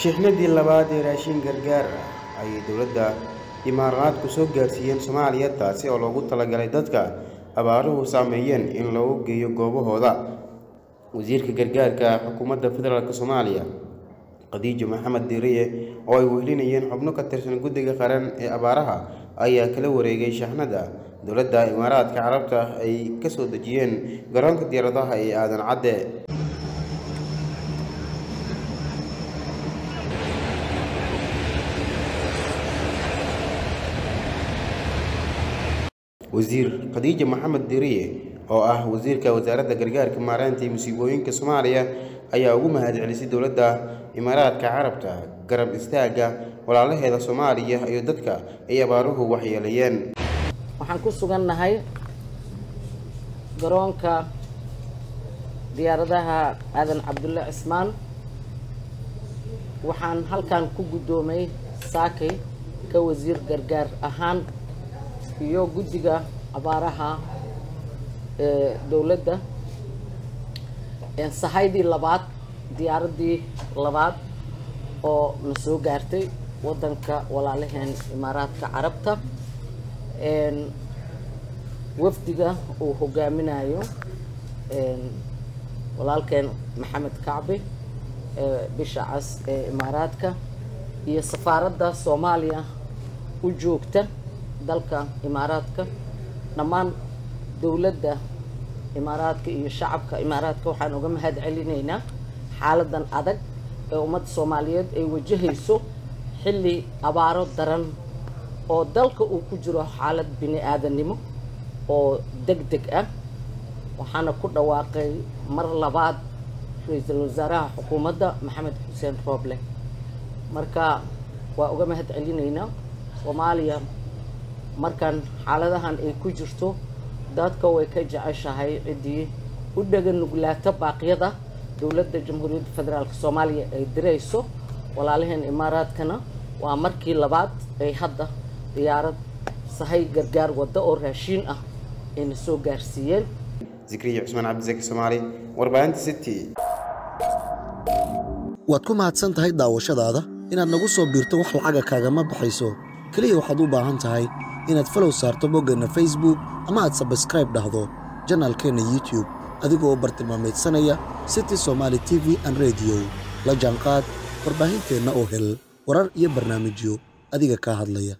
shixnadii labaad ee raashin gargaar ah ayay dowladda imaaraadku soo gaarsiiyeen soomaaliya taasi oo loogu talagalay dadka abaaruhu saameeyeen in loogu geeyo goobahooda. Wasiirka gargaarka xukuumadda federaalk soomaaliya khadiijo maxamed diiriye oo ay wehlinayeen xubno ka tirsan guddiga qaran ee abaaraha ayaa kala wareegay shaxnada. Dowladda imaaraadka carabta ay ka soo dejiyeen garoonka diyaaradaha ee aadan cadde wasiir khadiijo maxamed diiriye oo ah wasiirka wasaaradda gargaarka maareynta iyo musiibooyinka soomaaliya ayaa ugu mahadcelisay dowladda imaaraadka carabta garab istaagga walaalaheeda soomaaliya iyo dadka ay abaaruhu waxyeeleeyeen. Waxaan ku sugannahay garoonka diyaaradaha aadan cabdulle cismaan. Waxaan halkan ku guddoomay saakay ka wasiir gargaar ahaan iyo guddiga abaaraha ee dowladda. Sahaydii labaad diyaaraddii labaad oo na soo gaartay waddanka walaalaheen imaaraadka carabta. Wafdiga uu hogaaminayo walaalkeen maxamed kacbi bisha cas ee imaaraadka iyo safaaradda soomaaliya u joogta dalka imaaraadka dhammaan dowladda imaaraadka iyo shacabka imaaraadka waxaan uga mahad celinaynaa xaaladan adag ee ummadda soomaaliyeed ay wajahayso xilli abaaro daran oo dalka uu ku jiro xaalad bini aadannimo oo deg deg ah. Waxaana ku dhawaaqay mar labaad ra'iisul wasaaraha xukuumadda maxamed xuseen rooble marka waa uga mahad celinaynaa soomaaliya markan xaaladahan ay ku jirto dadka way ka jeceshahay ciddii u dhaga nuglaata baaqyada dowladda jamhuuriyadda federaalk soomaaliya ay dirayso. Walaalaheen imaaraadkana waa markii labaad ay hadda diyaarad sahay gargaar wadda oo raashiin ah ayna soo gaarsiiyeen. Zikriya cusmaan cabdisaki soomaali warbaahinta city. Waad ku mahadsan tahay daawashadaada. Inaad nagu soo biirto wax lacaga kaagama baxayso. Keliya waxaad u baahan tahay inaad falow saarto boggeenna facebook ama aad sabskraib dhahdo janaalkeenna youtube adigoo bartilmaamaydsanaya city somaali t v an rediyo la jaanqaad warbaahinteenna oo hel warar iyo barnaamijyo adiga kaa hadlaya